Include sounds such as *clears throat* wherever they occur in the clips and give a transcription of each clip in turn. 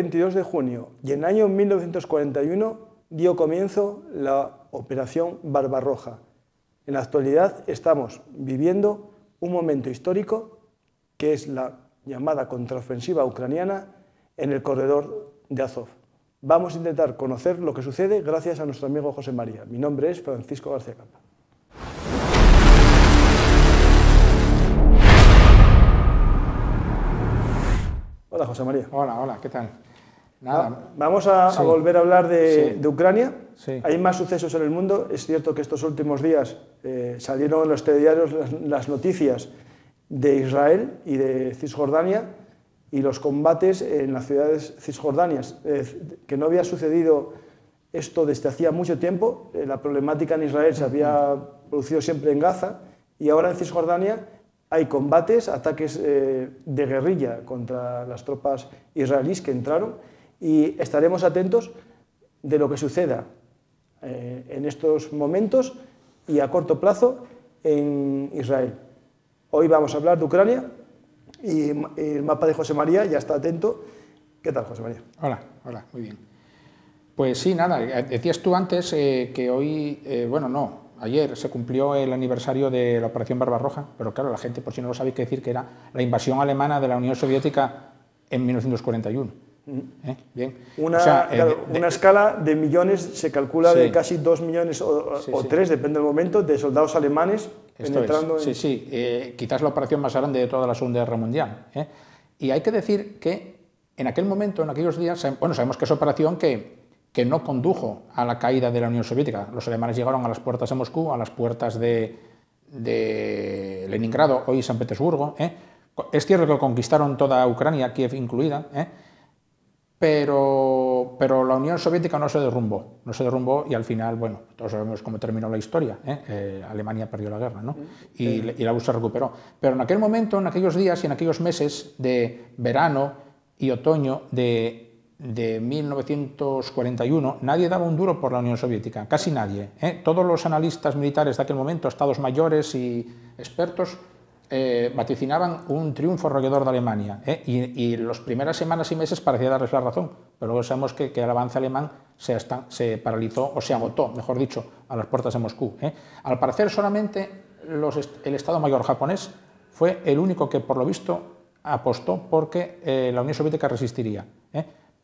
Ayer fue 22 de junio y en el año 1941 dio comienzo la Operación Barbarroja. En la actualidad estamos viviendo un momento histórico que es la llamada contraofensiva ucraniana en el corredor de Azov. Vamos a intentar conocer lo que sucede gracias a nuestro amigo José María. Mi nombre es Francisco García Campa. Hola, José María. Hola, hola, ¿qué tal? Nada. Vamos a, volver a hablar de, Ucrania. Hay más sucesos en el mundo. Es cierto que estos últimos días eh, salieron en los telediarios las, noticias de Israel y de Cisjordania y los combates en las ciudades cisjordanias, eh, que no había sucedido esto desde hacía mucho tiempo. Eh, la problemática en Israel se había producido siempre en Gaza y ahora en Cisjordania hay combates, ataques eh, de guerrilla contra las tropas israelíes que entraron y estaremos atentos de lo que suceda eh, en estos momentos y a corto plazo en Israel. Hoy vamos a hablar de Ucrania y el mapa de José María ya está atento. ¿Qué tal, José María? Hola, hola, muy bien. Pues sí, nada, decías tú antes eh, que hoy, bueno, no, ayer se cumplió el aniversario de la Operación Barbarroja, pero claro, la gente, por si no lo hay que decir que era la invasión alemana de la Unión Soviética en 1941. ¿Eh? Bien. Una, eh, una escala de millones, se calcula de casi dos millones o, tres, depende del momento, de soldados alemanes penetrando Sí, sí, eh, quizás la operación más grande de toda la Segunda Guerra Mundial. Y hay que decir que en aquel momento, en aquellos días, bueno, sabemos que es operación que que no condujo a la caída de la Unión Soviética. Los alemanes llegaron a las puertas de Moscú, a las puertas de, Leningrado, hoy San Petersburgo. ¿eh? Es cierto que conquistaron toda Ucrania, Kiev incluida, ¿eh? Pero, pero la Unión Soviética no se derrumbó, no se derrumbó y al final, bueno, todos sabemos cómo terminó la historia. ¿eh? Alemania perdió la guerra ¿no? y, y la USA recuperó. Pero en aquel momento, en aquellos días y en aquellos meses de verano y otoño de de 1941, nadie daba un duro por la Unión Soviética, casi nadie. ¿eh? Todos los analistas militares de aquel momento, estados mayores y expertos, eh, vaticinaban un triunfo arrollador de Alemania. ¿eh? Y, las primeras semanas y meses parecía darles la razón, pero luego sabemos que, el avance alemán se, paralizó o se agotó, mejor dicho, a las puertas de Moscú. Al parecer solamente el Estado Mayor japonés fue el único que, por lo visto, apostó porque la Unión Soviética resistiría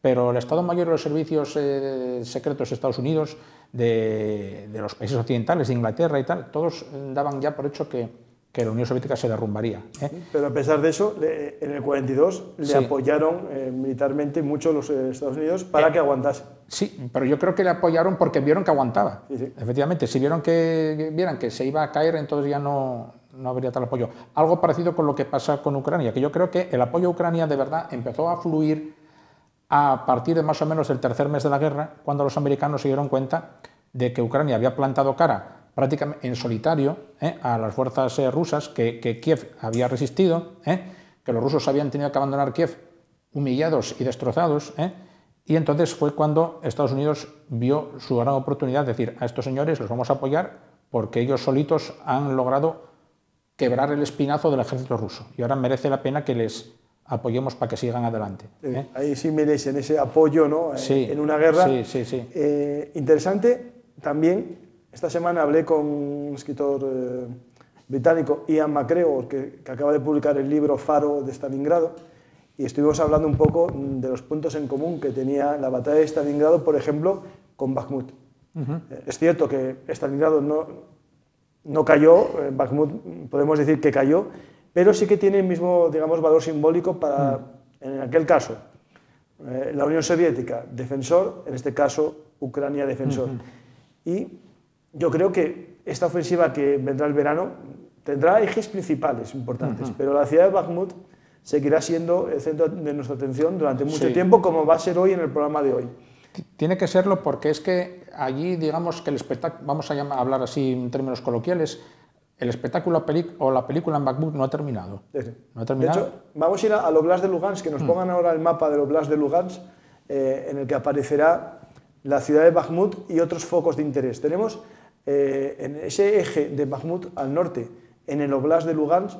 pero el Estado Mayor de los Servicios eh, Secretos de Estados Unidos, de, los países occidentales, de Inglaterra y tal, todos eh, daban ya por hecho que, que la Unión Soviética se derrumbaría. ¿eh? Pero a pesar de eso, en el 42 le apoyaron militarmente mucho los Estados Unidos para que aguantase. Sí, pero yo creo que le apoyaron porque vieron que aguantaba. Efectivamente, si vieron que, vieran que se iba a caer, entonces ya no, no habría tal apoyo. Algo parecido con lo que pasa con Ucrania, que yo creo que el apoyo a Ucrania de verdad empezó a fluir a partir de más o menos el tercer mes de la guerra, cuando los americanos se dieron cuenta de que Ucrania había plantado cara prácticamente en solitario ¿eh? a las fuerzas eh, rusas, que, Kiev había resistido, ¿eh? que los rusos habían tenido que abandonar Kiev humillados y destrozados, y entonces fue cuando Estados Unidos vio su gran oportunidad de decir a estos señores los vamos a apoyar porque ellos solitos han logrado quebrar el espinazo del ejército ruso y ahora merece la pena que les apoyemos para que sigan adelante. Ahí sí merecen ese apoyo ¿no? En una guerra. Sí, sí, sí. Interesante también, esta semana hablé con un escritor británico, Ian MacGregor, que, que, acaba de publicar el libro Faro de Stalingrado, y estuvimos hablando un poco de los puntos en común que tenía la batalla de Stalingrado, por ejemplo, con Bakhmut. Es cierto que Stalingrado no, no cayó, Bakhmut podemos decir que cayó, pero sí que tiene el mismo, digamos, valor simbólico para, mm. en aquel caso, eh, la Unión Soviética, defensor, en este caso, Ucrania, defensor. Y yo creo que esta ofensiva que vendrá el verano tendrá ejes principales importantes, pero la ciudad de Bakhmut seguirá siendo el centro de nuestra atención durante mucho tiempo, como va a ser hoy en el programa de hoy. Tiene que serlo porque es que allí, digamos que el espectáculo, vamos a hablar así en términos coloquiales, el espectáculo o la película en Bakhmut no ha terminado. No ha terminado. De hecho, vamos a ir a, Oblast de Lugansk, que nos mm. pongan ahora el mapa del Oblast de Lugansk, eh, en el que aparecerá la ciudad de Bakhmut y otros focos de interés. Tenemos eh, en ese eje de Bakhmut al norte, en el Oblast de Lugansk,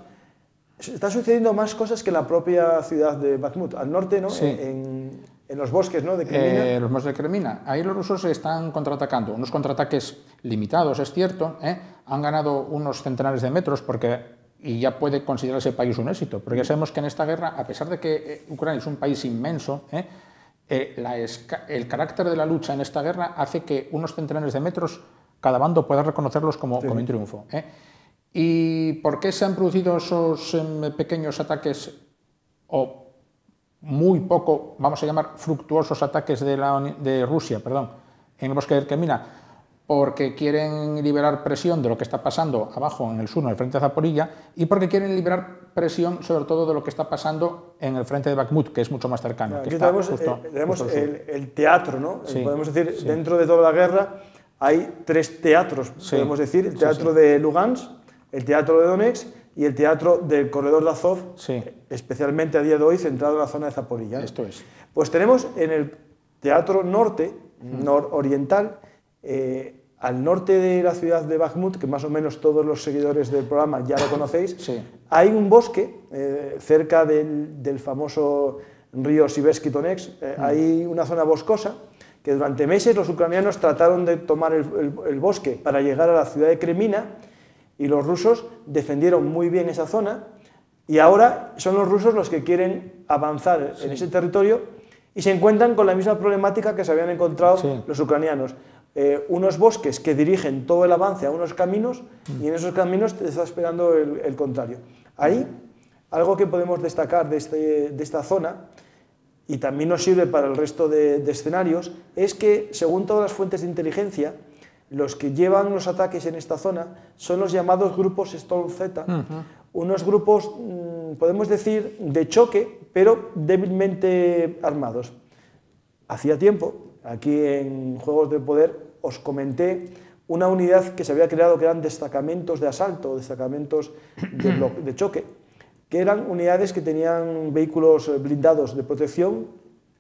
está sucediendo más cosas que en la propia ciudad de Bakhmut. Al norte, ¿no? en en los bosques ¿no? de Kremina. Eh, los bosques de Kremina. Ahí los rusos están contraatacando. Unos contraataques limitados, es cierto. ¿eh? Han ganado unos centenares de metros porque y ya puede considerarse el país un éxito. Porque ya sabemos que en esta guerra, a pesar de que eh, Ucrania es un país inmenso, el carácter de la lucha en esta guerra hace que unos centenares de metros cada bando pueda reconocerlos como, como un triunfo. ¿Y por qué se han producido esos em, pequeños ataques o muy poco, vamos a llamar, fructuosos ataques de, la, de Rusia perdón, en el bosque de Erquemina, porque quieren liberar presión de lo que está pasando abajo en el sur, en el frente de Zaporilla, y porque quieren liberar presión sobre todo de lo que está pasando en el frente de Bakhmut, que es mucho más cercano. aquí tenemos, eh, el, teatro, ¿no? podemos decir, dentro de toda la guerra hay tres teatros, podemos decir, el teatro de Lugansk, el teatro de Donetsk y el teatro del corredor de Azov, especialmente a día de hoy centrado en la zona de Zaporilla. Esto es. Pues tenemos en el teatro norte, nororiental, eh, al norte de la ciudad de Bakhmut, que más o menos todos los seguidores del programa ya lo conocéis, hay un bosque eh, cerca del, famoso río Siversky Donetsk, eh, hay una zona boscosa que durante meses los ucranianos trataron de tomar el bosque para llegar a la ciudad de Kremina y los rusos defendieron muy bien esa zona y ahora son los rusos los que quieren avanzar en ese territorio y se encuentran con la misma problemática que se habían encontrado los ucranianos. Eh, unos bosques que dirigen todo el avance a unos caminos y en esos caminos te está esperando el, contrario. Ahí, algo que podemos destacar de, este, de, esta zona y también nos sirve para el resto de, de escenarios es que, según todas las fuentes de inteligencia, los que llevan los ataques en esta zona son los llamados grupos Storm Z, unos grupos, mm, podemos decir, de choque, pero débilmente armados. Hacía tiempo, aquí en Juegos de Poder, os comenté una unidad que se había creado que eran destacamentos de asalto, destacamentos de, *clears throat* de choque, que eran unidades que tenían vehículos blindados de protección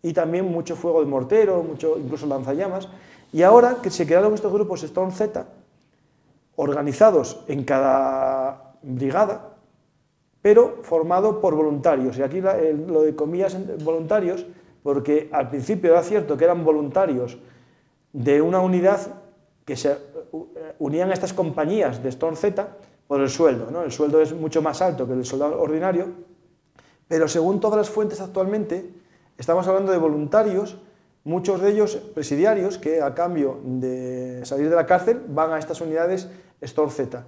y también mucho fuego de mortero, mucho, incluso lanzallamas, y ahora que se crearon estos grupos Storm Z, organizados en cada brigada, pero formado por voluntarios. Y aquí lo de comillas voluntarios, porque al principio era cierto que eran voluntarios de una unidad que se unían a estas compañías de Storm Z por el sueldo. ¿no? El sueldo es mucho más alto que el soldado ordinario, pero según todas las fuentes actualmente, estamos hablando de voluntarios muchos de ellos presidiarios que a cambio de salir de la cárcel van a estas unidades Storm Z.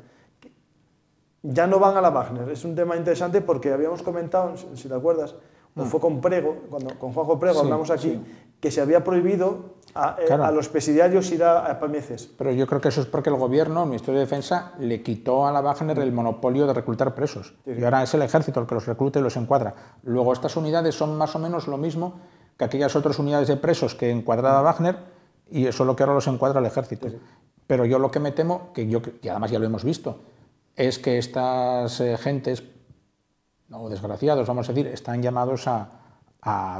Ya no van a la Wagner. Es un tema interesante porque habíamos comentado, si te acuerdas, o fue con Prego, cuando con Juanjo Prego hablamos aquí, que se había prohibido eh, a, los presidiarios ir a, a Pameces. Pero yo creo que eso es porque el gobierno, el Ministerio de Defensa, le quitó a la Wagner el monopolio de reclutar presos. Y ahora es el ejército el que los recluta y los encuadra. Luego estas unidades son más o menos lo mismo que aquellas otras unidades de presos que encuadraba Wagner y eso es lo que ahora los encuadra el ejército. Pero yo lo que me temo, que yo, y además ya lo hemos visto, es que estas eh, gentes, o desgraciados, vamos a decir, están llamados a,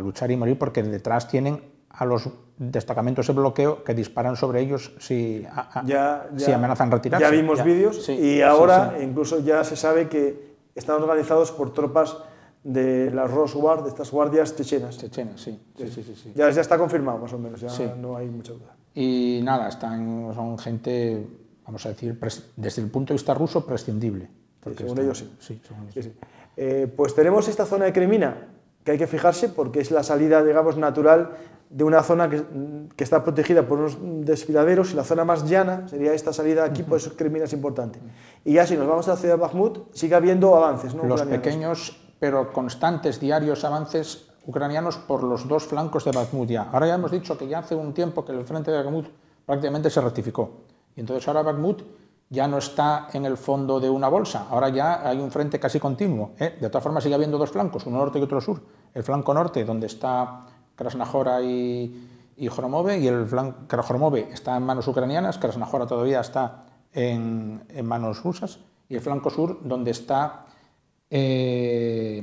luchar y morir porque detrás tienen a los destacamentos de bloqueo que disparan sobre ellos si, si amenazan retirarse. Ya vimos vídeos y ahora incluso ya se sabe que están organizados por tropas de las Rosguard, de estas guardias chechenas. Chechenas, sí. sí, sí, sí ya, ya, está confirmado, más o menos, ya no hay mucha duda. Y nada, están, son gente, vamos a decir, desde el punto de vista ruso, prescindible. Porque según ellos sí. sí, eh, pues tenemos esta zona de Cremina, que hay que fijarse porque es la salida, digamos, natural de una zona que, que, está protegida por unos desfiladeros y la zona más llana sería esta salida aquí, pues Cremina es importante. Y ya si nos vamos a la ciudad de Bakhmut, sigue habiendo avances. ¿no? Los pequeños pero constantes diarios avances ucranianos por los dos flancos de Bakhmut ya. Ahora ya hemos dicho que ya hace un tiempo que el frente de Bakhmut prácticamente se rectificó. Y entonces ahora Bakhmut ya no está en el fondo de una bolsa, ahora ya hay un frente casi continuo. ¿eh? De todas formas sigue habiendo dos flancos, uno norte y otro sur. El flanco norte, donde está Krasnahora y, y y el flanco Joromove está en manos ucranianas, Krasnahora todavía está en, manos rusas, y el flanco sur, donde está eh,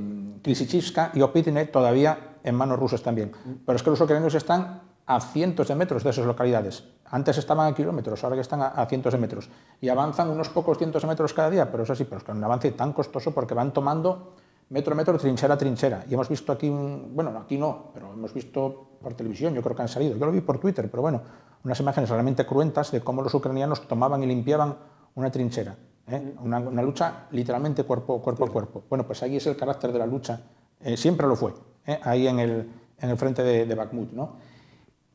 y Opitine todavía en manos rusas también. Pero es que los ucranianos están a cientos de metros de esas localidades. Antes estaban a kilómetros, ahora que están a, cientos de metros. Y avanzan unos pocos cientos de metros cada día, pero eso sí, pero es que un avance tan costoso porque van tomando metro a metro, trinchera a trinchera. Y hemos visto aquí, un, bueno, aquí no, pero hemos visto por televisión, yo creo que han salido, yo lo vi por Twitter, pero bueno, unas imágenes realmente cruentas de cómo los ucranianos tomaban y limpiaban una trinchera. ¿eh? Una, lucha literalmente cuerpo, cuerpo a cuerpo. Bueno, pues ahí es el carácter de la lucha, eh, siempre lo fue, ¿eh? ahí en el, en el frente de, de Bakhmut. ¿no?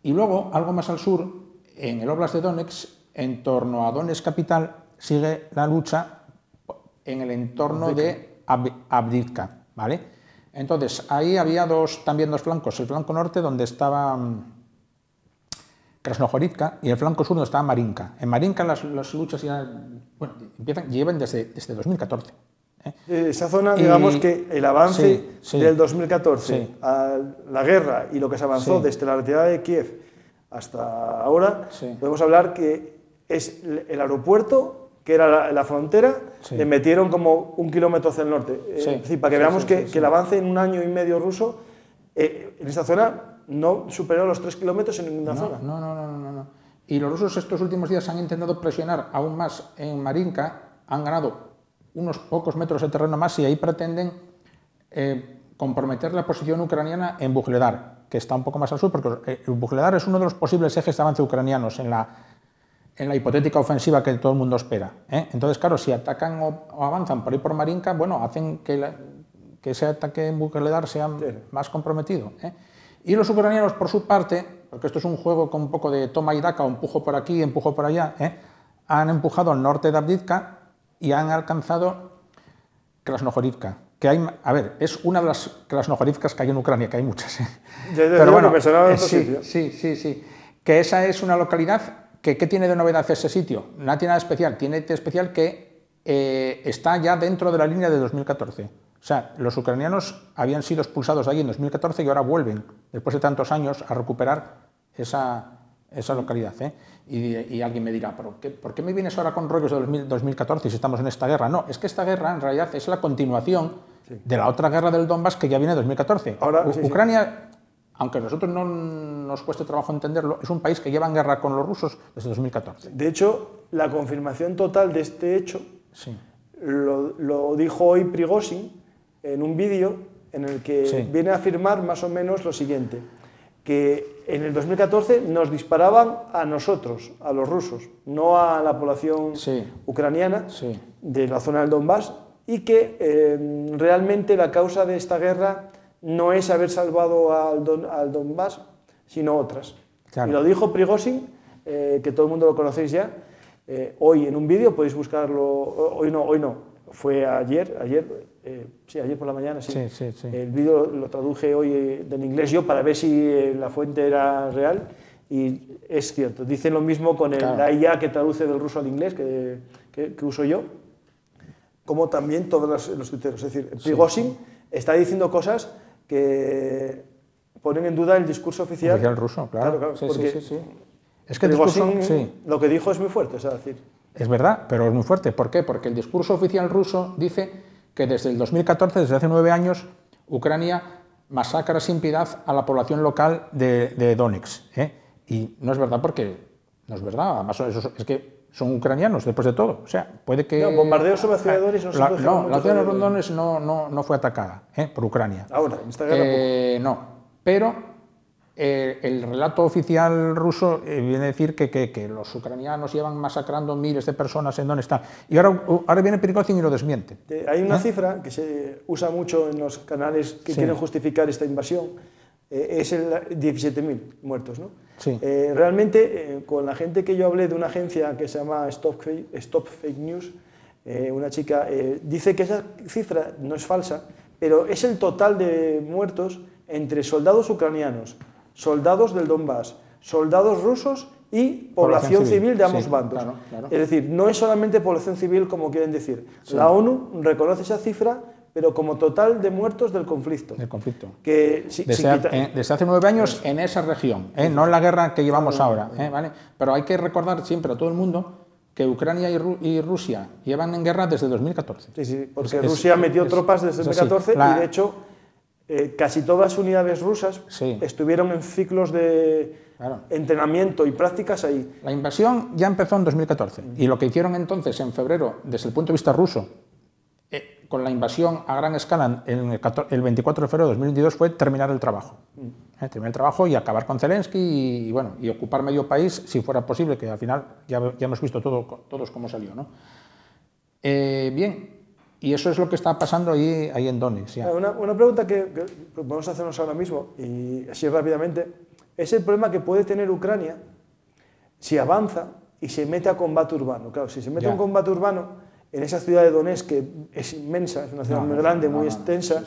Y luego, algo más al sur, en el Oblast de Donetsk, en torno a Donetsk capital, sigue la lucha en el entorno de Abdivka, ¿vale? Entonces, ahí había dos, también dos flancos, el flanco norte donde estaba mm, Krasnohorivka y el flanco sur donde estaba Marinka. En Marinka las, luchas ya, bueno, empiezan, llevan desde, desde 2014. ¿eh? Esa zona, digamos que el avance del 2014 a la guerra y lo que se avanzó desde la retirada de Kiev hasta ahora, podemos hablar que es el aeropuerto que era la, frontera, le metieron como un kilómetro hacia el norte. Eh, para que veamos que, el avance en un año y medio ruso eh, en esta zona no superó los tres kilómetros en ninguna zona. No, no, no, no, no. Y los rusos estos últimos días han intentado presionar aún más en Marinka, han ganado unos pocos metros de terreno más y ahí pretenden eh, comprometer la posición ucraniana en Bujledar, que está un poco más al sur, porque Bujledar es uno de los posibles ejes de avance ucranianos en la en la hipotética ofensiva que todo el mundo espera. ¿eh? Entonces, claro, si atacan o, avanzan por ahí por Marinka, bueno, hacen que, que ese ataque en Bukeledar sea más comprometido. ¿eh? Y los ucranianos, por su parte, porque esto es un juego con un poco de toma y daca, empujo por aquí, empujo por allá, ¿eh? han empujado al norte de Abdivka y han alcanzado Krasnohorivka. Que hay, a ver, es una de las Krasnohorivkas que hay en Ucrania, que hay muchas. Pero bueno, sí, sí, sí, sí. Que esa es una localidad ¿Qué, tiene de novedad ese sitio? No tiene nada especial. Tiene de especial que eh, está ya dentro de la línea de 2014. O sea, los ucranianos habían sido expulsados de allí en 2014 y ahora vuelven, después de tantos años, a recuperar esa, esa localidad. ¿eh? Y, alguien me dirá, ¿por qué, ¿por qué me vienes ahora con rollos de 2014 si estamos en esta guerra? No, es que esta guerra en realidad es la continuación de la otra guerra del Donbass que ya viene en 2014. Ahora, Ucrania aunque a nosotros no nos cueste trabajo entenderlo, es un país que lleva en guerra con los rusos desde 2014. De hecho, la confirmación total de este hecho lo, dijo hoy Prigozhin en un vídeo en el que viene a afirmar más o menos lo siguiente, que en el 2014 nos disparaban a nosotros, a los rusos, no a la población ucraniana de la zona del Donbass, y que eh, realmente la causa de esta guerra no es haber salvado al, don, al Donbass, sino otras. Y lo dijo Prigozhin, eh, que todo el mundo lo conocéis ya, eh, hoy en un vídeo, podéis buscarlo, hoy no, hoy no, fue ayer, ayer, eh, sí, ayer por la mañana, sí. sí, sí El vídeo lo traduje hoy en inglés yo para ver si la fuente era real y es cierto. Dicen lo mismo con el, la IA que traduce del ruso al inglés, que, que, uso yo, como también todos los, los tuiteros. Es decir, Prigozhin está diciendo cosas que ponen en duda el discurso oficial. Oficial ruso, claro. claro, sí, sí, sí, Es que el discurso, lo que dijo es muy fuerte, es decir. Es verdad, pero es muy fuerte. ¿Por qué? Porque el discurso oficial ruso dice que desde el 2014, desde hace nueve años, Ucrania masacra sin piedad a la población local de, de Donetsk. ¿eh? Y no es verdad porque no es verdad. Además, eso es que son ucranianos después de todo. O sea, puede que... No, bombardeos sobre ciudad de no la, No, la ciudad de Rondones no, no, no, fue atacada ¿eh? por Ucrania. Ahora, en esta guerra... Eh, no, pero eh, el relato oficial ruso viene a decir que, que, que, los ucranianos llevan masacrando miles de personas en donde están. Y ahora, ahora viene Prigozhin y lo desmiente. Hay una cifra que se usa mucho en los canales que quieren justificar esta invasión, es el 17.000 muertos, ¿no? Eh, realmente, eh, con la gente que yo hablé de una agencia que se llama Stop, Stop Fake News, eh, una chica dice que esa cifra no es falsa, pero es el total de muertos entre soldados ucranianos, soldados del Donbass, soldados rusos y población, civil. de ambos bandos. Es decir, no es solamente población civil como quieren decir. La ONU reconoce esa cifra pero como total de muertos del conflicto. Del conflicto. Que, desde, hace nueve años en esa región, ¿eh? no en la guerra que llevamos ahora. ¿eh? ¿vale? Pero hay que recordar siempre a todo el mundo que Ucrania y, Rusia llevan en guerra desde 2014. Sí, sí, porque Rusia metió tropas desde 2014 y de hecho eh, casi todas las unidades rusas estuvieron en ciclos de entrenamiento y prácticas ahí. La invasión ya empezó en 2014 y lo que hicieron entonces en febrero, desde el punto de vista ruso, con la invasión a gran escala el, el 24 de febrero de 2022 fue terminar el trabajo. Mm. ¿eh? terminar el trabajo y acabar con Zelensky y, bueno, y ocupar medio país si fuera posible, que al final ya, ya hemos visto todo, todos cómo salió. ¿no? Eh, bien, y eso es lo que está pasando ahí, ahí en Donetsk. Una, una, pregunta que, que, vamos a hacernos ahora mismo, y así rápidamente, es el problema que puede tener Ucrania si avanza y se mete a combate urbano. Claro, si se mete a un combate urbano en esa ciudad de Donetsk, que es inmensa, es una ciudad muy grande, muy extensa,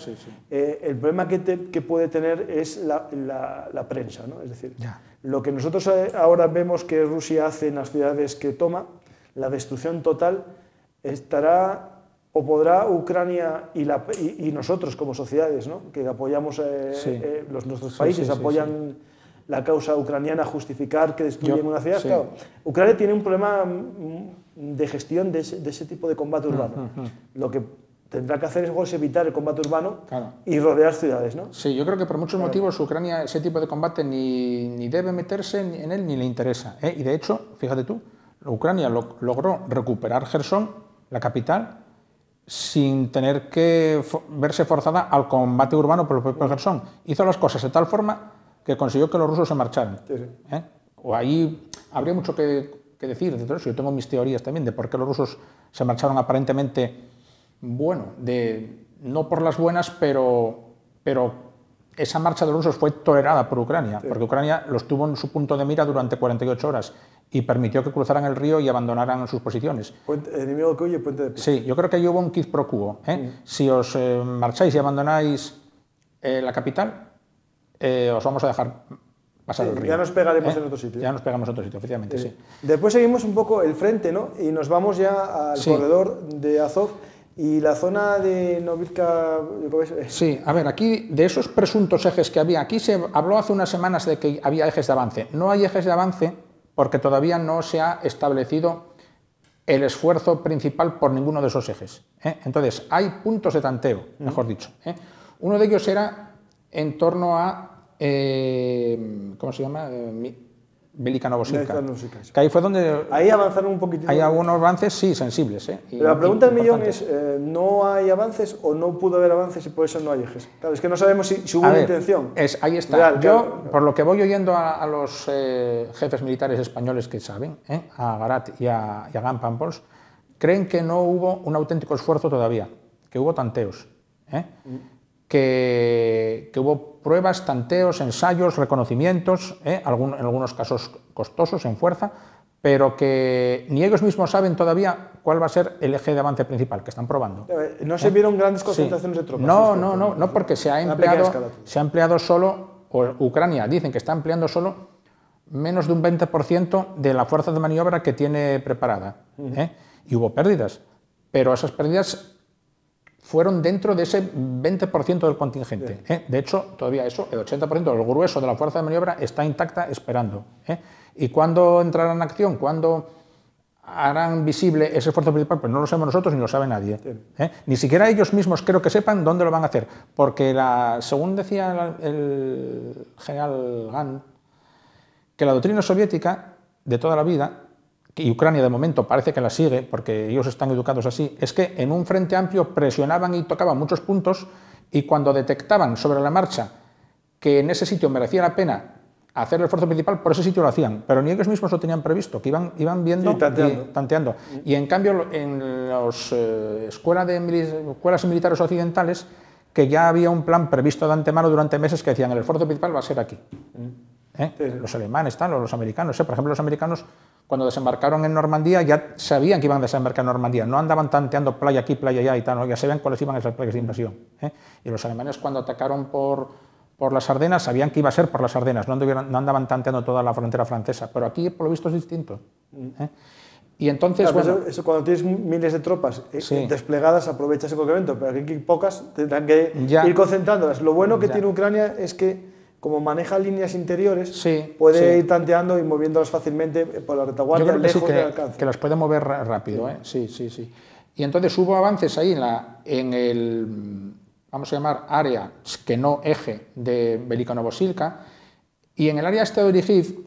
eh, el problema que, que, puede tener es la, la, prensa. ¿no? Es decir, lo que nosotros eh, ahora vemos que Rusia hace en las ciudades que toma, la destrucción total, estará o podrá Ucrania y, la, y, nosotros como sociedades, ¿no? que apoyamos, eh, los, nuestros países apoyan la causa ucraniana justificar que destruyen una ciudad. Claro, Ucrania tiene un problema mm, de gestión de ese, tipo de combate urbano. Lo que tendrá que hacer es evitar el combate urbano y rodear ciudades, ¿no? Sí, yo creo que por muchos motivos Ucrania ese tipo de combate ni, ni debe meterse en él ni le interesa. ¿eh? Y de hecho, fíjate tú, Ucrania logró recuperar Gerson, la capital, sin tener que verse forzada al combate urbano por el propio Gerson. Hizo las cosas de tal forma que consiguió que los rusos se marcharan. ¿eh? O ahí habría mucho que, decir de Yo tengo mis teorías también de por qué los rusos se marcharon aparentemente, bueno, de, no por las buenas, pero, pero esa marcha de los rusos fue tolerada por Ucrania, porque Ucrania los tuvo en su punto de mira durante 48 horas y permitió que cruzaran el río y abandonaran sus posiciones. enemigo que huye, puente de Sí, yo creo que ahí hubo un quid pro quo. ¿eh? Si os eh, marcháis y abandonáis la capital, eh, os vamos a dejar pasar el río. Ya nos pegaremos ¿Eh? en otro sitio. Ya nos pegamos en otro sitio, efectivamente, sí. Después seguimos un poco el frente, ¿no? Y nos vamos ya al corredor de Azov y la zona de Novitska... Sí, a ver, aquí de esos presuntos ejes que había, aquí se habló hace unas semanas de que había ejes de avance. No hay ejes de avance porque todavía no se ha establecido el esfuerzo principal por ninguno de esos ejes. ¿eh? Entonces, hay puntos de tanteo, mejor dicho. Uno de ellos era en torno a eh, ¿cómo se llama? Eh, Bélica Novosibirsk. Que ahí fue donde... Ahí avanzaron un poquitito. Hay algunos avances, sí, sensibles. ¿eh? Pero la pregunta del millón es, eh, ¿no hay avances o no pudo haber avances y por eso no hay ejes? Claro, es que no sabemos si, hubo una intención. Es, ahí está. Yo, por lo que voy oyendo a, los jefes militares españoles que saben, a Garat y a, y a creen que no hubo un auténtico esfuerzo todavía, que hubo tanteos. Mm que, hubo pruebas, tanteos, ensayos, reconocimientos, ¿eh? en algunos casos costosos en fuerza, pero que ni ellos mismos saben todavía cuál va a ser el eje de avance principal que están probando. Eh, ¿No se ¿Eh? vieron grandes concentraciones de tropas? No, no, no, no, porque se ha empleado, se ha empleado solo, o Ucrania dicen que está empleando solo menos de un 20% de la fuerza de maniobra que tiene preparada. Y hubo pérdidas, pero esas pérdidas fueron dentro de ese 20% del contingente. ¿eh? De hecho, todavía eso, el 80% del grueso de la fuerza de maniobra está intacta esperando. ¿eh? ¿Y cuándo entrarán en acción? ¿Cuándo harán visible ese esfuerzo principal? Pues no lo sabemos nosotros ni lo sabe nadie. ¿eh? Ni siquiera ellos mismos creo que sepan dónde lo van a hacer. Porque, la, según decía el general Gant, que la doctrina soviética de toda la vida y Ucrania de momento parece que la sigue, porque ellos están educados así, es que en un frente amplio presionaban y tocaban muchos puntos y cuando detectaban sobre la marcha que en ese sitio merecía la pena hacer el esfuerzo principal, por ese sitio lo hacían, pero ni ellos mismos lo tenían previsto, que iban, iban viendo y tanteando. Y, en cambio en las eh, escuelas, de, escuelas militares occidentales, que ya había un plan previsto de antemano durante meses que decían el esfuerzo principal va a ser aquí. Mm. ¿Eh? Los alemanes, tal, o los americanos. ¿eh? Por ejemplo, los americanos cuando desembarcaron en Normandía ya sabían que iban a desembarcar en Normandía, no andaban tanteando playa aquí, playa allá y tal, ya sabían cuáles iban a ser playas de invasión. ¿eh? Y los alemanes cuando atacaron por, por las Ardenas sabían que iba a ser por las Ardenas, no, no andaban tanteando toda la frontera francesa, pero aquí por lo visto es distinto. ¿eh? Y entonces, bueno, eso, cuando tienes miles de tropas eh, desplegadas, aprovechas ese evento, pero aquí pocas tendrán que ir concentrándolas. Lo bueno que tiene Ucrania es que como maneja líneas interiores, puede ir tanteando y moviéndolas fácilmente por la retaguardia, Yo creo que que, las puede mover rápido, ¿eh? sí, sí, sí. Y entonces hubo avances ahí en, la, en el, vamos a llamar, área que no eje de Velika Novosilka, y en el área este de Origiv,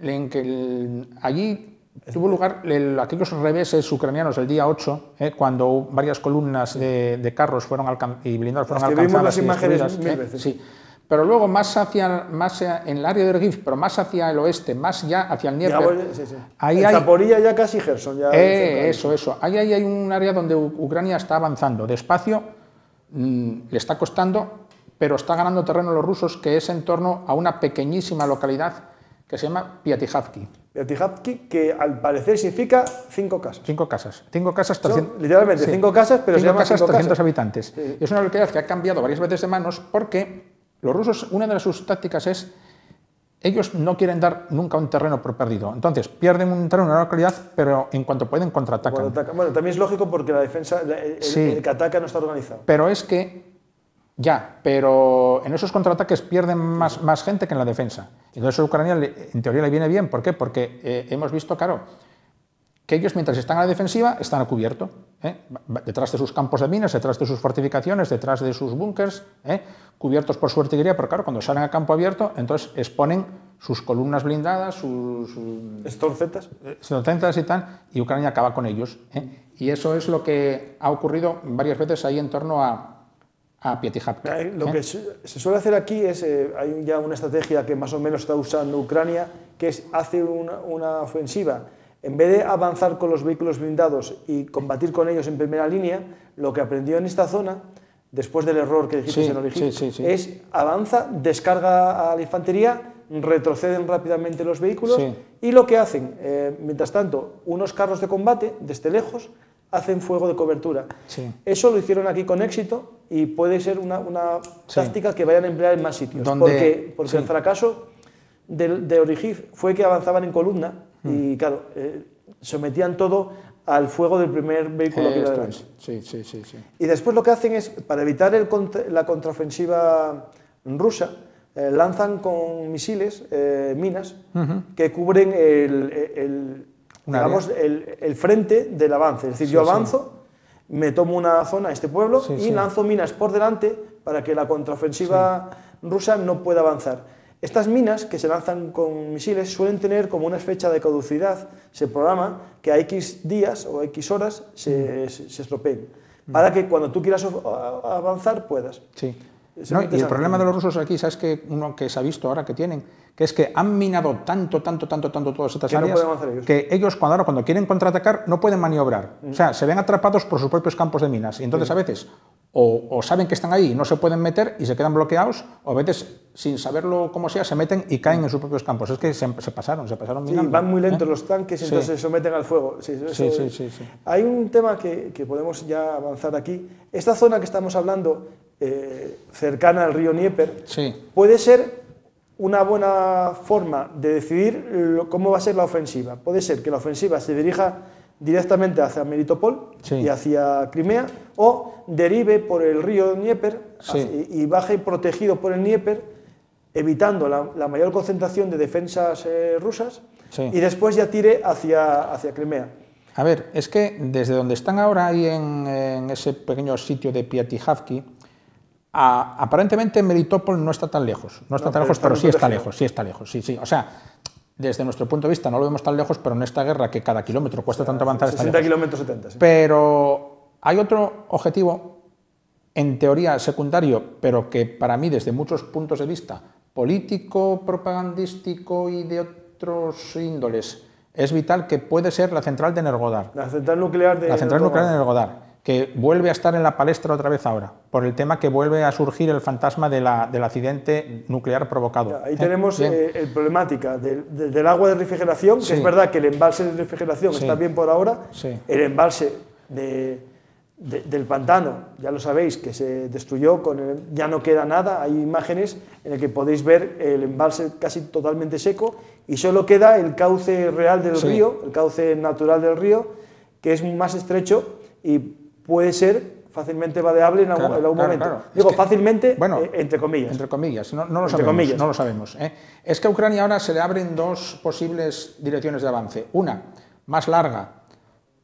en que allí Tuvo lugar aquellos reveses ucranianos el día 8, eh, cuando varias columnas de, carros fueron y blindados fueron las alcanzadas. las imágenes mil veces. Sí. Pero luego más hacia, más en el área de Ergif, pero más hacia el oeste, más ya hacia el Dnieper. sí, sí. Ahí hay, Zaporilla ya casi Gerson. Ya eh, eso, eso. Ahí, hay un área donde Ucrania está avanzando despacio, mm, le está costando, pero está ganando terreno los rusos, que es en torno a una pequeñísima localidad que se llama Piatihavki. Piatihavki, que al parecer significa cinco casas. Cinco casas. Cinco casas, literalmente, cinco casas, pero cinco se llama casas, cinco 300 habitantes. Es una localidad que ha cambiado varias veces de manos porque los rusos, una de sus tácticas es, ellos no quieren dar nunca un terreno por perdido. Entonces, pierden un terreno, una localidad, pero en cuanto pueden, contraatacan. Bueno, también es lógico porque la defensa, el, que ataca no está organizado. Pero es que, ya, pero en esos contraataques pierden más, más gente que en la defensa. Entonces a Ucrania, en teoría, le viene bien. ¿Por qué? Porque eh, hemos visto, claro, que ellos mientras están a la defensiva están a cubierto, ¿eh? detrás de sus campos de minas, detrás de sus fortificaciones, detrás de sus búnkers, ¿eh? cubiertos por su artillería, pero claro, cuando salen a campo abierto, entonces exponen sus columnas blindadas, sus... Estorcetas. Estorcetas y tal, y Ucrania acaba con ellos. ¿eh? Y eso es lo que ha ocurrido varias veces ahí en torno a, a Lo que se suele hacer aquí es, hay ya una estrategia que más o menos está usando Ucrania, que es hace una, una ofensiva en vez de avanzar con los vehículos blindados y combatir con ellos en primera línea, lo que aprendió en esta zona, después del error que dijiste en origen, es avanza, descarga a la infantería, retroceden rápidamente los vehículos y lo que hacen, eh, mientras tanto, unos carros de combate desde lejos hacen fuego de cobertura. Eso lo hicieron aquí con éxito y puede ser una, táctica que vayan a emplear en más sitios. Porque, porque el fracaso de, de fue que avanzaban en columna y claro, eh, sometían todo al fuego del primer vehículo que iba Sí, sí, sí, Y después lo que hacen es, para evitar la contraofensiva rusa, eh, lanzan con misiles, eh, minas, que cubren el, el, frente del avance. Es decir, yo avanzo, me tomo una zona, este pueblo, y lanzo minas por delante para que la contraofensiva rusa no pueda avanzar. Estas minas que se lanzan con misiles suelen tener como una fecha de caducidad, se programa que a X días o X horas se, se, estropeen, para que cuando tú quieras avanzar puedas. Sí. y el problema de los rusos aquí, ¿sabes que uno que se ha visto ahora que tienen? Que es que han minado tanto, tanto, tanto, tanto todas estas áreas que ellos cuando, ahora, cuando quieren contraatacar no pueden maniobrar. O sea, se ven atrapados por sus propios campos de minas. Y entonces a veces o, saben que están ahí y no se pueden meter y se quedan bloqueados, o a veces, sin saberlo como sea, se meten y caen en sus propios campos. Es que se, pasaron, se pasaron sí, van muy lentos ¿eh? los tanques y entonces se someten al fuego. Sí, sí, sí, Hay un tema que, que, podemos ya avanzar aquí. Esta zona que estamos hablando, eh, cercana al río Dnieper, puede ser una buena forma de decidir cómo va a ser la ofensiva. Puede ser que la ofensiva se dirija directamente hacia Melitopol y hacia Crimea, o derive por el río Dnieper y, baje protegido por el Dnieper, evitando la, mayor concentración de defensas eh, rusas, y después ya tire hacia, hacia Crimea. A ver, es que desde donde están ahora ahí en, ese pequeño sitio de Piatihavki, aparentemente Melitopol no está tan lejos, no está tan lejos, pero sí está lejos, sí está lejos, sí, sí. O sea, desde nuestro punto de vista no lo vemos tan lejos, pero en esta guerra que cada kilómetro cuesta tanto avanzar... 60 kilómetros 70, Pero hay otro objetivo, en teoría secundario, pero que para mí desde muchos puntos de vista, político, propagandístico y de otros índoles, es vital que puede ser la central de Energodar. La central nuclear de La central nuclear de Energodar que vuelve a estar en la palestra otra vez ahora, por el tema que vuelve a surgir el fantasma de la, del accidente nuclear provocado. ahí tenemos eh, el problemática del, agua de refrigeración, que es verdad que el embalse de refrigeración está bien por ahora, el embalse del pantano, ya lo sabéis, que se destruyó, con ya no queda nada, hay imágenes en las que podéis ver el embalse casi totalmente seco y solo queda el cauce real del río, el cauce natural del río, que es más estrecho y puede ser fácilmente variable en, algún, momento. Digo, fácilmente, bueno, eh, entre comillas. Entre comillas, no, lo, sabemos, no lo sabemos. ¿eh? Es que a Ucrania ahora se le abren dos posibles direcciones de avance. Una, más larga,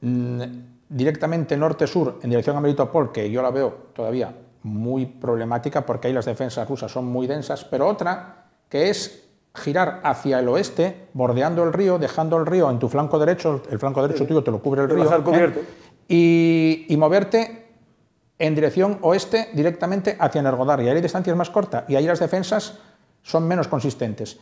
mm, directamente norte-sur, en dirección a Melitopol, que yo la veo todavía muy problemática porque ahí las defensas rusas son muy densas, pero otra que es girar hacia el oeste, bordeando el río, dejando el río en tu flanco derecho, el flanco derecho tuyo te lo cubre el río, ¿eh? Y, y, moverte en dirección oeste directamente hacia Nergodar. Y ahí hay distancias más cortas y ahí las defensas son menos consistentes.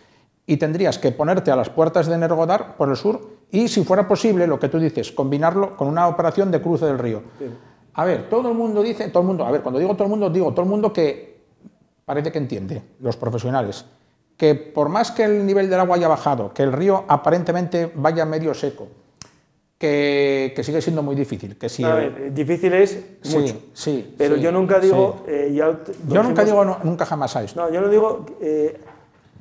Y tendrías que ponerte a las puertas de Nergodar por el sur y, si fuera posible, lo que tú dices, combinarlo con una operación de cruce del río. A ver, todo el mundo dice, todo el mundo, a ver, cuando digo todo el mundo, digo todo el mundo que parece que entiende, los profesionales, que por más que el nivel del agua haya bajado, que el río aparentemente vaya medio seco, que, sigue siendo muy difícil. Que si a ver, difícil es mucho. Sí, pero yo nunca digo. Eh, yo nunca digo nunca jamás a esto. No, yo no digo eh,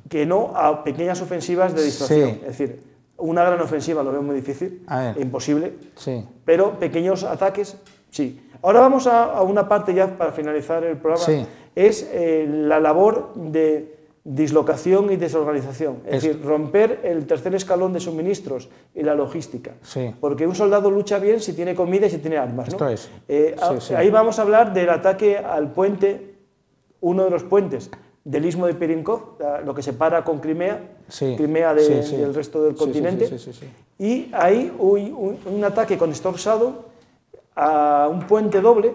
que no a pequeñas ofensivas de distracción. Es decir, una gran ofensiva lo veo muy difícil, imposible. Sí. Pero pequeños ataques, sí. Ahora vamos a, una parte ya para finalizar el programa. Es eh, la labor de dislocación y desorganización, es, decir, romper el tercer escalón de suministros y la logística. Porque un soldado lucha bien si tiene comida y si tiene armas. Esto es. Eh, ahí vamos a hablar del ataque al puente, uno de los puentes del istmo de Perinkov, lo que separa con Crimea, Crimea del resto del continente. Y ahí un, un, ataque con Storsado a un puente doble,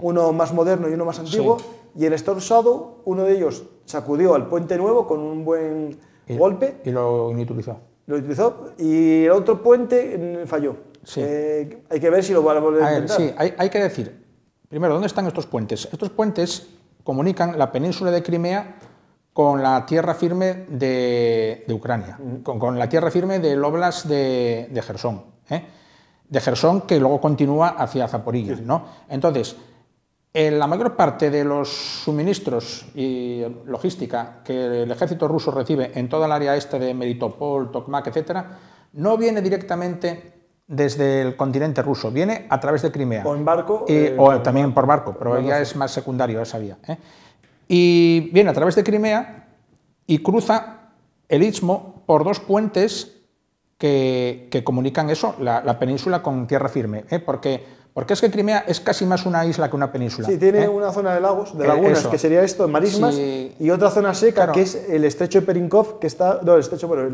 uno más moderno y uno más antiguo, y el Storsado, uno de ellos sacudió al puente nuevo con un buen golpe. Y lo inutilizó. Lo utilizó y el otro puente mm, falló. Eh, hay que ver si lo va a volver a, ver, Sí, hay, que decir, primero, ¿dónde están estos puentes? Estos puentes comunican la península de Crimea con la tierra firme de, Ucrania, con, la tierra firme del Oblast de, de Gerson. ¿eh? De Gerson que luego continúa hacia Zaporilla. ¿no? Entonces, la mayor parte de los suministros y logística que el ejército ruso recibe en toda el área este de Melitopol, Tokmak, etc., no viene directamente desde el continente ruso, viene a través de Crimea. O en barco. Eh, o también por barco, pero ya es más secundario esa vía. ¿eh? Y viene a través de Crimea y cruza el istmo por dos puentes que, comunican eso, la, península con tierra firme, ¿eh? porque porque es que Crimea es casi más una isla que una península. Sí, tiene ¿eh? una zona de lagos, de eh, lagunas, que sería esto, marismas, y otra zona seca, que es el estrecho de Perinkov, que está. No, el estrecho, bueno,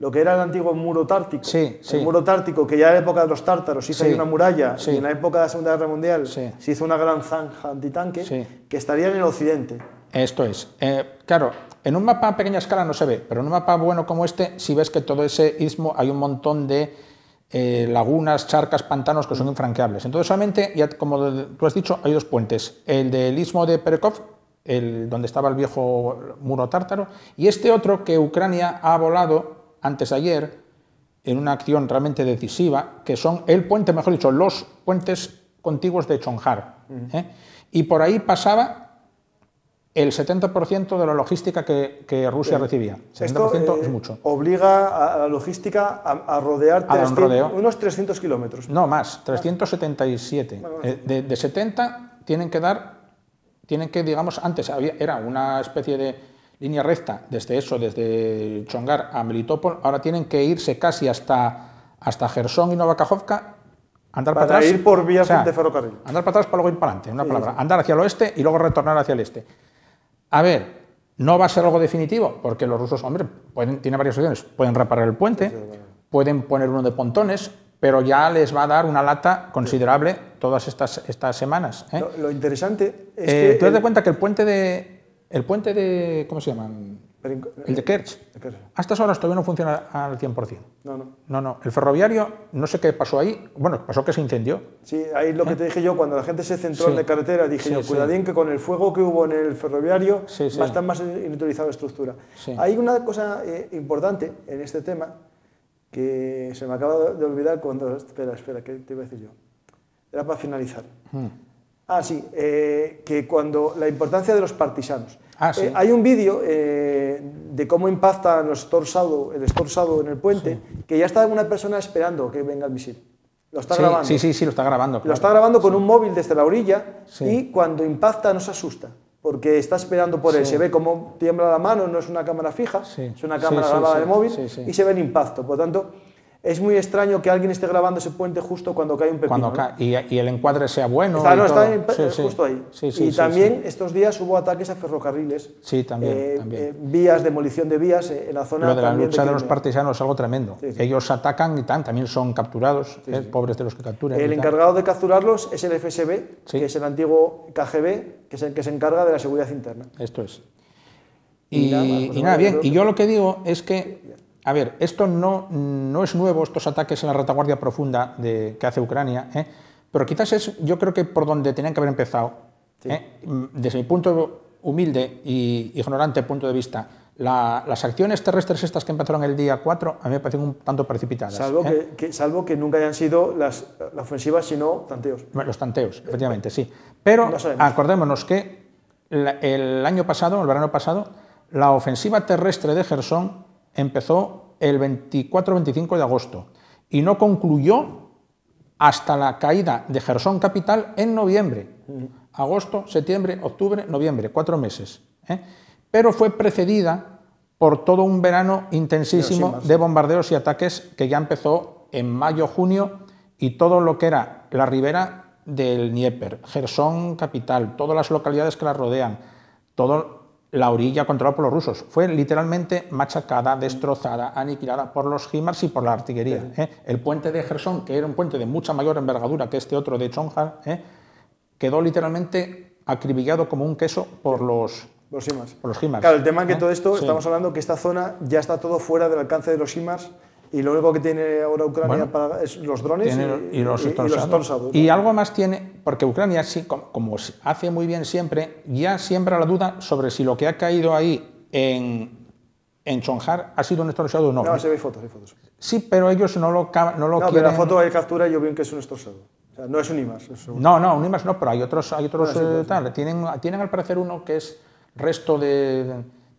lo que era el antiguo muro tártico. Sí, sí. El muro tártico, que ya en la época de los tártaros hizo ahí una muralla, y en la época de la Segunda Guerra Mundial se hizo una gran zanja antitanque, que estaría en el occidente. Esto es. Eh, claro, en un mapa a pequeña escala no se ve, pero en un mapa bueno como este, si ves que todo ese istmo hay un montón de eh, lagunas, charcas, pantanos que son infranqueables. Entonces solamente, ya, como tú has dicho, hay dos puentes. El del istmo de Perekov, el, donde estaba el viejo muro tártaro, y este otro que Ucrania ha volado antes de ayer en una acción realmente decisiva, que son el puente, mejor dicho, los puentes contiguos de Chonjar. ¿eh? Y por ahí pasaba el 70% de la logística que, Rusia recibía. 70% es eh, mucho. Obliga a la logística a, rodear unos 300 kilómetros. No, más, 377. Eh, de, 70 tienen que dar, tienen que, digamos, antes había, era una especie de línea recta desde eso, desde Chongar a Melitopol, ahora tienen que irse casi hasta, hasta Gerson y Novakajovka Andar para, atrás, ir por vías de ferrocarril. Andar para atrás para luego ir para adelante, una palabra. Andar hacia el oeste y luego retornar hacia el este. A ver, no va a ser algo definitivo, porque los rusos, hombre, pueden, tienen varias opciones. Pueden reparar el puente, pueden poner uno de pontones, pero ya les va a dar una lata considerable todas estas, estas semanas. ¿eh? Lo, interesante es eh, que... Tú te cuenta que el puente de... El puente de... ¿Cómo se llaman? El de Kerch. A estas horas todavía no funciona al 100%. No, no. No, no. El ferroviario, no sé qué pasó ahí. Bueno, pasó que se incendió. Sí, ahí lo que ¿Eh? te dije yo, cuando la gente se centró en la carretera, dije yo, cuidadín que con el fuego que hubo en el ferroviario va a estar más inutilizada la estructura. Hay una cosa eh, importante en este tema que se me acaba de olvidar cuando... Espera, espera, ¿qué te iba a decir yo? Era para finalizar. Hmm. Ah, sí, eh, que cuando la importancia de los partisanos. Ah, eh, hay un vídeo eh, de cómo impacta los el estorsado en el puente, que ya está una persona esperando que venga el misil. Lo está grabando. Sí, sí, sí, lo está grabando. Lo está grabando con un móvil desde la orilla y cuando impacta no se asusta, porque está esperando por él. Se ve cómo tiembla la mano, no es una cámara fija, es una cámara grabada de móvil y se ve el impacto. Por lo tanto, es muy extraño que alguien esté grabando ese puente justo cuando cae un pepino. y, el encuadre sea bueno. Está, no, está justo ahí. y también estos días hubo ataques a ferrocarriles. Sí, también. Eh, también. Eh, vías, demolición de vías eh, en la zona. Lo de la lucha de, los partisanos es algo tremendo. Ellos atacan y también son capturados, pobres de los que capturan. El encargado de capturarlos es el FSB, que es el antiguo KGB, que es el que se encarga de la seguridad interna. Esto es. Y, y nada, pues bien. Y yo lo que digo es que a ver, esto no, no, es nuevo, estos ataques en la retaguardia profunda de, que hace Ucrania, ¿eh? pero quizás es, yo creo que por donde tenían que haber empezado. ¿eh? Desde mi punto humilde y ignorante punto de vista, las acciones terrestres estas que empezaron el día 4 a mí me parecen un tanto precipitadas. Salvo, ¿eh? que, salvo que nunca hayan sido las, ofensivas, sino tanteos. Los tanteos, efectivamente, sí. Pero acordémonos que el año pasado, el verano pasado, la ofensiva terrestre de Gerson empezó el 24-25 de agosto y no concluyó hasta la caída de Gerson Capital en noviembre. Agosto, septiembre, octubre, noviembre, cuatro meses. ¿eh? Pero fue precedida por todo un verano intensísimo de bombardeos y ataques que ya empezó en mayo, junio y todo lo que era la ribera del Dnieper, Gerson Capital, todas las localidades que la rodean, todo la orilla controlada por los rusos. Fue literalmente machacada, destrozada, aniquilada por los HIMARS y por la artillería. ¿eh? El puente de Gerson, que era un puente de mucha mayor envergadura que este otro de Chonjar, ¿eh? quedó literalmente acribillado como un queso por los, los HIMARS. Por los HIMARS claro, el tema es que ¿eh? todo esto, estamos hablando que esta zona ya está todo fuera del alcance de los HIMARS y lo único que tiene ahora Ucrania para, es los drones y, los, y, y, algo más tiene, porque Ucrania, sí, como, hace muy bien siempre, ya siembra la duda sobre si lo que ha caído ahí en, en Chonjar ha sido un estorsado o no. No, se ve fotos, hay fotos. Sí, pero ellos no lo, no lo no, quieren... la foto de captura yo veo que es un estorsado. O sea, no es un IMAS. no, no, un IMAS no, pero hay otros, hay otros eh, tal. Tienen, tienen al parecer uno que es resto de,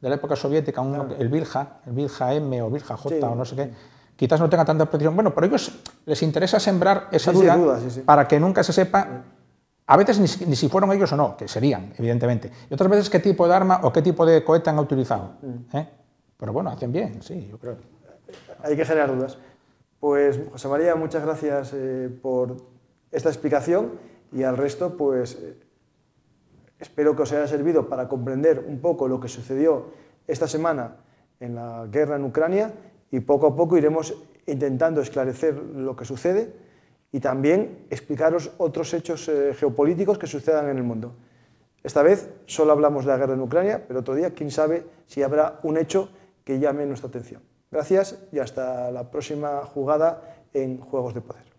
de la época soviética, el Vilja, el Vilja M o Vilja J o no sé qué quizás no tenga tanta precisión. Bueno, pero a ellos les interesa sembrar esa duda, para que nunca se sepa, a veces ni, si fueron ellos o no, que serían, evidentemente, y otras veces qué tipo de arma o qué tipo de cohete han utilizado. Mm. ¿eh? Pero bueno, hacen bien, sí, yo creo. Hay que generar dudas. Pues José María, muchas gracias eh, por esta explicación y al resto, pues eh, espero que os haya servido para comprender un poco lo que sucedió esta semana en la guerra en Ucrania y poco a poco iremos intentando esclarecer lo que sucede y también explicaros otros hechos eh, geopolíticos que sucedan en el mundo. Esta vez solo hablamos de la guerra en Ucrania, pero otro día quién sabe si habrá un hecho que llame nuestra atención. Gracias y hasta la próxima jugada en Juegos de Poder.